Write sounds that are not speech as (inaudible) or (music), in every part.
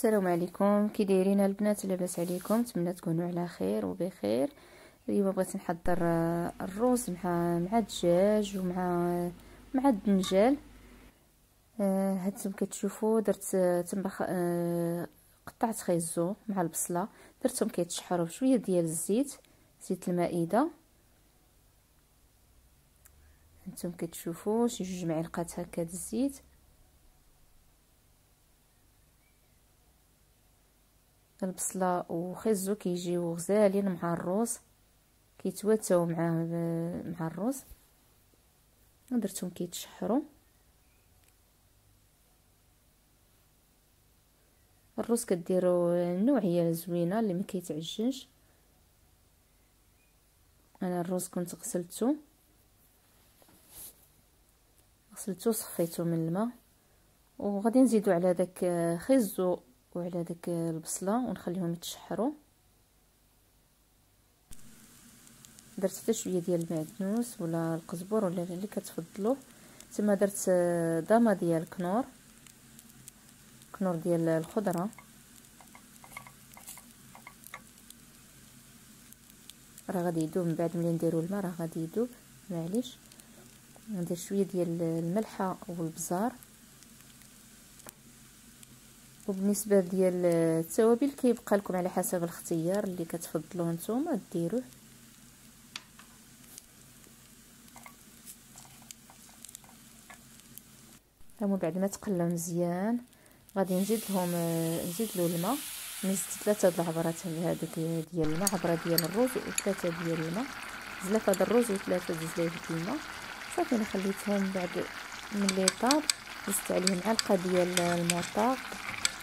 السلام عليكم. كي دايرين البنات لاباس عليكم نتمنى تكونوا على خير وبخير. اليوم بغيت نحضر الروز مع مع الدجاج ومع مع الدنجال. آه هانتم كتشوفوا درت تنبخ آه قطعت خيزو مع البصلة. درتهم كيتشحروا بشوية ديال الزيت زيت المائدة. هانتم كتشوفوا شي جوج معلقات هكا الزيت. البصلة وخزو كيجيو غزالين مع الروز كيتواتاو مع (hesitation) مع الروز. درتهم كيتشحروا الروز كديروا نوعية زوينة اللي ما كيتعجنش. أنا الروز كنت غسلته غسلته صفيته من الماء. وغادي نزيدو على داك (hesitation) خزو وعلى داك البصلة ونخليهم يتشحروا. درت حتى شوية ديال المعدنوس ولا القزبر ولا اللي كتفضلوا تما درت ضامه ديال كنور. كنور ديال الخضرة. راه غادي يذوب من بعد ملي نديرو الماء راه غادي يذوب معليش. ندير شوية ديال الملحة والبزار. وبالنسبة ديال التوابل كيبقى لكم على حسب الاختيار اللي كتفضلوه نتوما ديروه. هما بعد ما تقلى مزيان غادي نزيد لهم نزيد له الماء. نزيد ثلاثة د العبرات هذوك ديال الماء عبره ديال الرز وثلاثة ديال الماء. زلافه د الرز وثلاثة د زلايف ديال الماء. صافي أنا خليتهم بعد ملي طاب. زدت عليه معلقه ديال المرطاب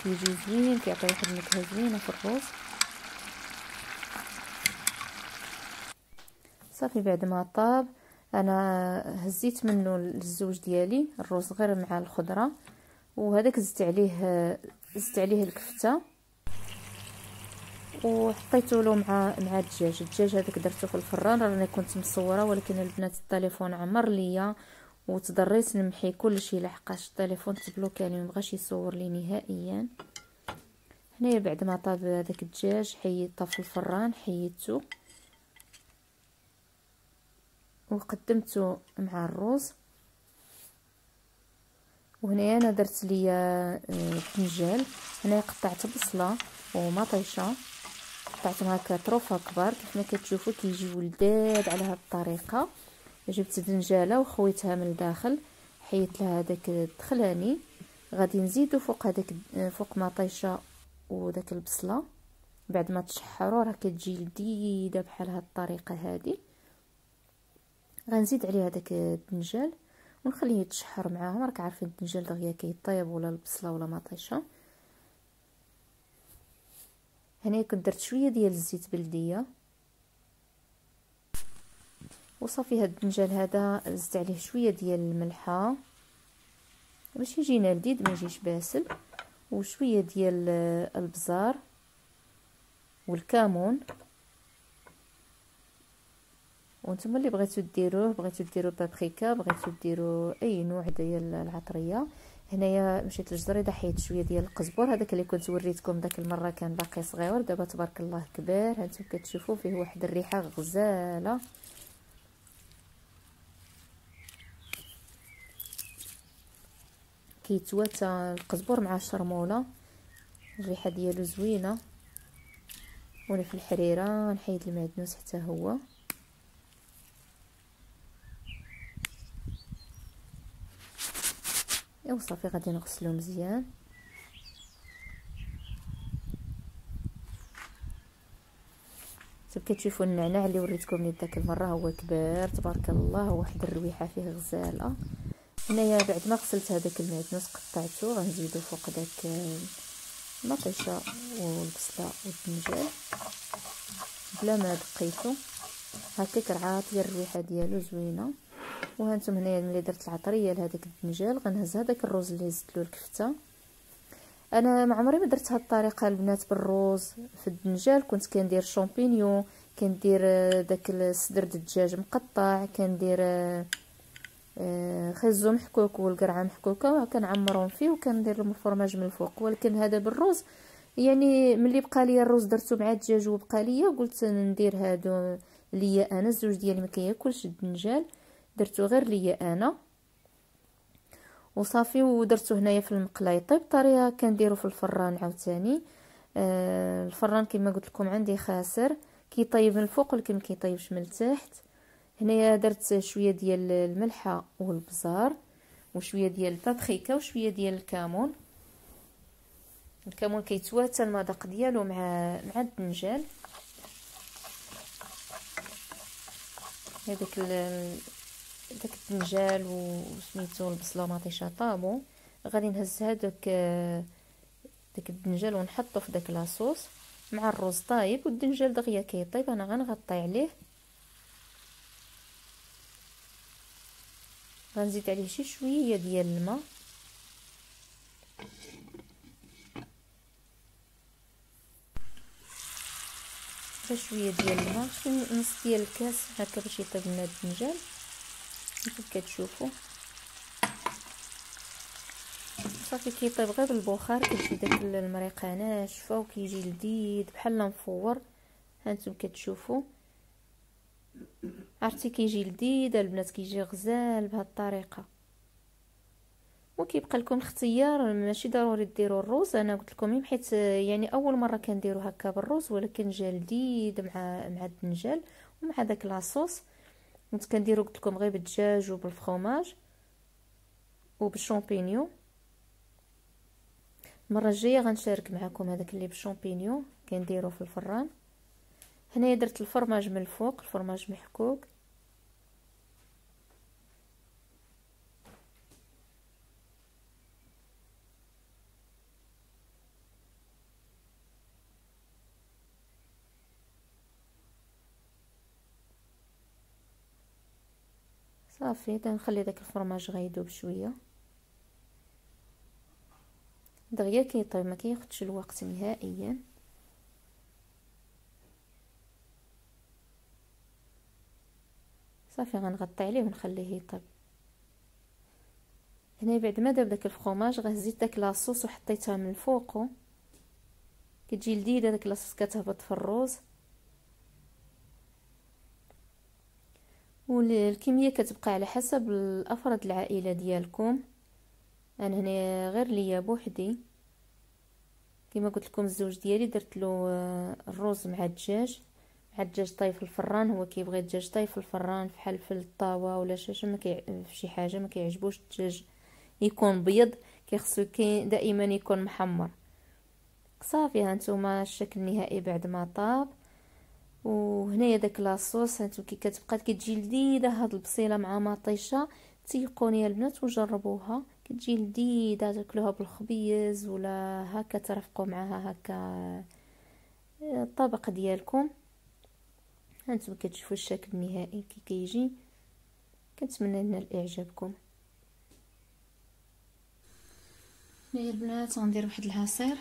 كيجي زوين كيعطي واحد النكهه زوينه في الرز. صافي بعد ما طاب أنا هزيت منه الزوج ديالي الرز غير مع الخضرة. وهذاك زدت عليه زدت عليه الكفتة. وحطيته له مع مع الدجاج. الدجاج هذاك درته في الفران راني كنت مصورة ولكن البنات التليفون عمر ليا. وتضريت نمحي كلشي لحقاش التليفون تبلوكاني مبغاش يصور لي نهائيا. هنايا بعد ما طاب هذاك الدجاج حيدته في الفران حيدته وقدمته مع الرز وهنا أنا درت ليا آه، هنا قطعت بصلة ومطيشة. قطعتهم هكا طروفة كبار كيف ما كتشوفوا كيجيو لذاذ على هذه الطريقة. جبت دنجاله وخويتها من الداخل حيت لها هذاك الدخلاني. غادي نزيدو فوق هذاك فوق مطيشة وداك البصلة. بعد ما تشحروا راه كتجي لذيذة بحال هاد الطريقة هذه غنزيد عليه هذاك الدنجال ونخليه يتشحر معاهم راك عارفين الدنجال دغيا كيطيب ولا البصلة ولا مطيشة. هنا كنت درت شوية ديال الزيت بلدية. وصافي هاد الدنجال هذا زدت عليه شوية ديال الملحة. باش يجينا لذيذ ما يجيش باسل. وشوية ديال البزار والكمون. وأنتم اللي بغيتو ديروه بغيتو ديروا بابريكا بغيتو ديروا أي نوع ديال العطرية. هنايا مشيت للجزريده حيت شوية ديال القزبر هذاك اللي كنت وريتكم داك المرة كان باقي صغير. دابا تبارك الله كبير. هانتم كتشوفوا فيه واحد الريحة غزالة. كيتواتى القزبر مع الشرمولة. الريحة ديالو زوينة. وأنا في الحريرة نحيد المعدنوس حتى هو. ايوا صافي غادي نغسلو مزيان. كتشوفوا النعناع اللي وريتكم لي داك المرة هو كبير تبارك الله واحد الرويحه فيه غزالة. هنايا بعد ما غسلت هذاك المعدنوس قطعته غنزيدو فوق داك المطيشه والبصلة والدنجال بلا ما دقيتو هكاك رعاطيه الريحة ديالو زوينة. وهانتم هنايا ملي درت العطرية لهذاك الدنجال غنهز هذاك الروز اللي زدت له الكفتة. أنا ما عمري ما درت هاد الطريقة البنات بالروز في الدنجال كنت كندير شامبينيون كندير داك الصدر د الدجاج مقطع كندير آه، خزو محكوك والقرعة محكوكة كنعمرهم فيه وكندير لهم الفرماج من الفوق. ولكن هذا بالروز يعني ملي بقى لي الروز درتو مع الدجاج وبقى لي قلت ندير هادو ليا أنا الزوج ديالي ما كياكلش الدنجال درتو غير ليا أنا. وصافي ودرتو هنايا في المقله يطيب طريقه كنديرو في الفران عاوتاني. آه الفران كما قلت لكم عندي خاسر كيطيب من الفوق ولكن كيطيبش من التحت. هنايا درت شوية ديال الملحة والبزار وشوية ديال البابريكا وشوية ديال الكمون الكمون كيتواتى المذاق ديالو مع مع الدنجال. هذاك داك الدنجال وسميتو البصلة ومطيشه طابو. غادي نهز هذاك داك الدنجال ونحطو في داك لاصوص مع الرز طايب والدنجال دغيا كيطيب أنا غنغطي عليه. غنزيد عليه شي شوية ديال الماء شوية ديال الماء شي نص ديال الكاس هكا باش يطيب لنا الدنجال كيف كتشوفوا صافي كيطيب غير بالبخار كتجي داك المريقه ناشفه وكيجي لذيذ بحال مفور هانتوما كتشوفوا عرفتي كيجي لذيذ البنات كيجي غزال بهذه الطريقة. وكيبقى لكم الاختيار ماشي ضروري ديروا الروز. أنا قلت لكم حيت يعني أول مرة كنديروا هكا بالروز ولكن جا لذيذ مع مع الدنجال ومع داك لاصوص كنت كنديرو قلت لكم غير بالدجاج وبالفرomاج وبالشامبينيون المرة الجاية غنشارك معكم هذاك اللي بالشامبينيون كنديرو في الفران. هنايا درت الفرماج من الفوق الفرماج محكوك. صافي تنخلي داك الفرماج غيذوب شوية دغيا كيطيب ما كياخذش الوقت نهائيا. صافي غنغطي عليه ونخليه يطيب. هنا بعد ما داب داك الفرماج غزيت داك لاصوص وحطيتها من الفوق كتجي لذيذة داك لاصوص كتهبط في الروز. والكمية كتبقى على حسب الأفراد العائلة ديالكم. أنا هنا غير ليا بوحدي. كما قلت لكم الزوج ديالي درت له آه، الرز مع الدجاج. الدجاج طايب في الفران هو كيبغي الدجاج طايب في الفران فحال في الطاوة ولا شي ما كي في شي حاجة ما كيعجبوش الدجاج يكون بيض كيخصو كي دائما يكون محمر. صافي هانتوما الشكل النهائي بعد ما طاب. وهنايا داك la sauce هانتو كي كتبقى كتجي لذيذة. هاد البصيلة مع مطيشة تيقوني البنات وجربوها. كتجي لذيذة تاكلوها بالخبيز ولا هكا ترفقوا معاها هكا الطبق ديالكم. هانتو كتشوفوا الشكل النهائي كي كيجي. كنتمنى لنا اعجابكم هنايا البنات غندير واحد العصير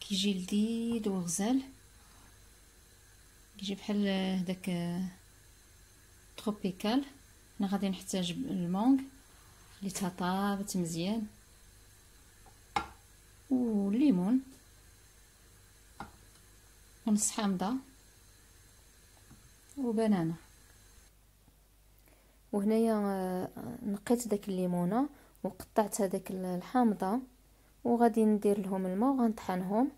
كيجي لذيذ وغزال. كيجي بحال هداك تروبيكال. هنا غادي نحتاج المونغ اللي تطابت مزيان. والليمون ونص حامضة. وبنانه وهنايا نقيت داك الليمونة وقطعت هذاك الحامضة وغادي ندير لهم الماء وغنطحنهم.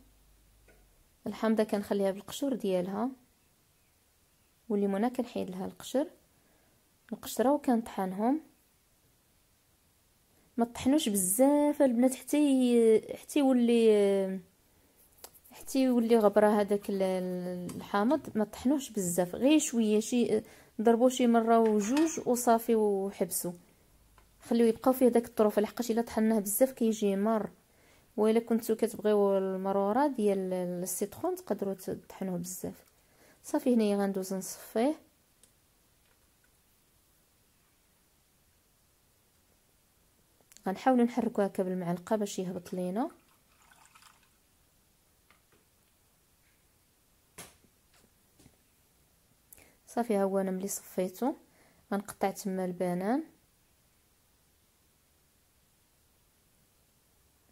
الحامضة كنخليها بالقشور ديالها والليمونة كنحيد لها القشر القشرة وكنطحنهم. ما طحنوش بزاف البنات حتى حتى يولي حتى يولي غبرة هذاك الحامض ما طحنوش بزاف غير شوية شي ضربوا شي مرة وجوج وصافي وحبسوا خليو يبقاو فيه داك الطروف لحقاش إلا طحناه بزاف كيجي مر. وإلا كنتو كتبغيو المرورة ديال السيترون تقدروا تطحنوه بزاف. صافي هنايا غندوز نصفيه. غنحاولوا نحركو هكا بالمعلقه باش يهبط لينا. صافي ها هو أنا ملي صفيته. غنقطع تما البنان.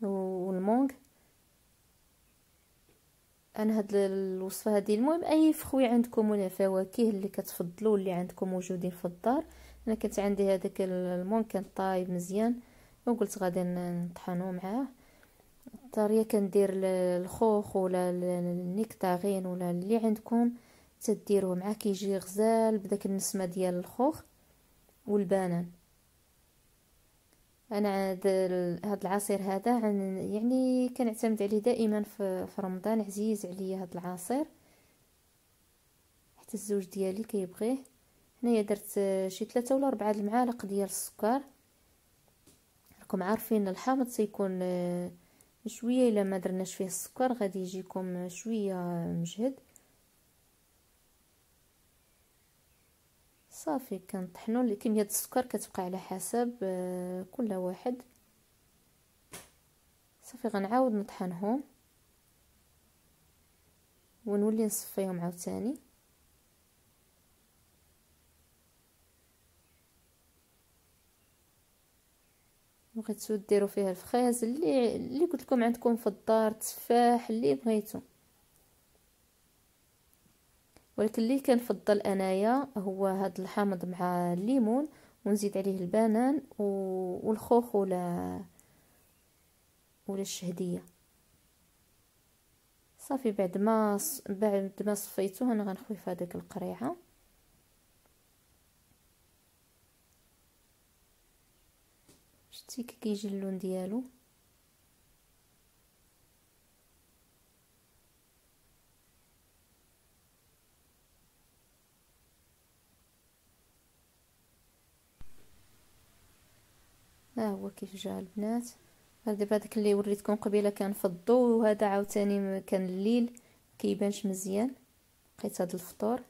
والمونغ أنا هاد الوصفة هذه المهم أي فخوي عندكم ولا فواكه اللي كتفضلوا اللي عندكم موجودين في الدار. أنا كنت عندي هذاك المونغ كان طايب مزيان. وقلت غادي نطحنو معاه. الطرية كندير الخوخ ولا النكتارين ولا اللي عندكم. تديروه معاه كيجي غزال بداك النسمة ديال الخوخ والبنان. أنا هذا العصير هذا يعني كنعتمد عليه دائما في رمضان عزيز عليا هذا العصير. حتى الزوج ديالي كيبغيه. هنايا درت شي ثلاثة ولا أربعة المعالق ديال السكر. راكم عارفين الحامض سيكون شوية إلا ما درناش فيه السكر غادي يجيكم شوية مجهد. صافي كنطحنوا كميه السكر كتبقى على حسب آه، كل واحد. صافي غنعاود نطحنهم ونولي نصفيهم عاوتاني. بغيتو ديروا فيها الفخاز اللي اللي قلت لكم عندكم في الدار تفاح اللي بغيتو. ولكن اللي كنفضل أنايا هو هاد الحامض مع الليمون ونزيد عليه البنان والخوخ ولا ولا الشهدية. صافي بعد ما بعد ما صفيتو أنا غنخوي هذيك القريعة. شتي كي كيجي اللون ديالو. هو كيف جا البنات. دابا داك اللي وريتكم قبيلة كان في الضو وهذا عاوتاني كان الليل كيبانش مزيان. لقيت هذا الفطور.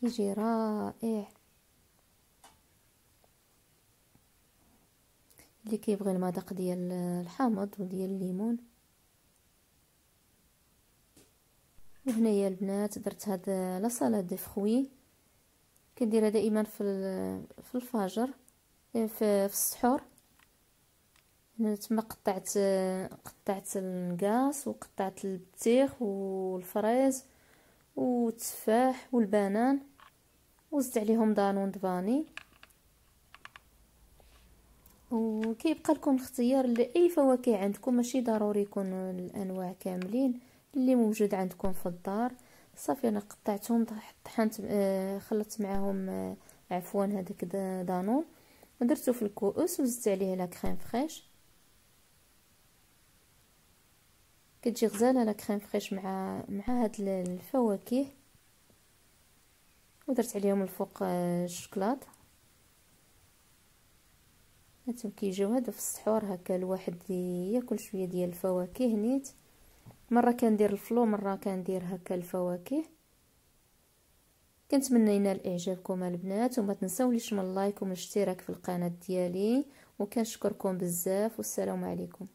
كيجي رائع. اللي كيبغي المذاق ديال الحامض وديال الليمون. وهنايا البنات درت هاد لا دي فخوي. كنديرها دائما في في الفجر في, في السحور. تما قطعت قطعت النقاص وقطعت البطيخ والفريز والتفاح والبنان وزدت عليهم دانون دفاني وكيبقى لكم الاختيار لأي فواكه عندكم ماشي ضروري يكونوا الأنواع كاملين. اللي موجود عندكم في الدار. صافي أنا قطعتهم طحنت آه خلطت معاهم آه عفوا هذاك Danone ودرتو في الكؤوس وزدت عليه la crème fraîche. كتجي غزالة la crème fraîche مع مع هاد الفواكه. ودرت عليهم الفوق آه، الشوكولاط هانتوما كيجيو هذا في السحور هكا الواحد ياكل شوية ديال الفواكه نيت. مرة كندير الفلو مرة كندير هكا الفواكه. كنتمنى ينال اعجابكم البنات وما تنساوليش من اللايك ومن الاشتراك في القناة ديالي. وكنشكركم بزاف والسلام عليكم.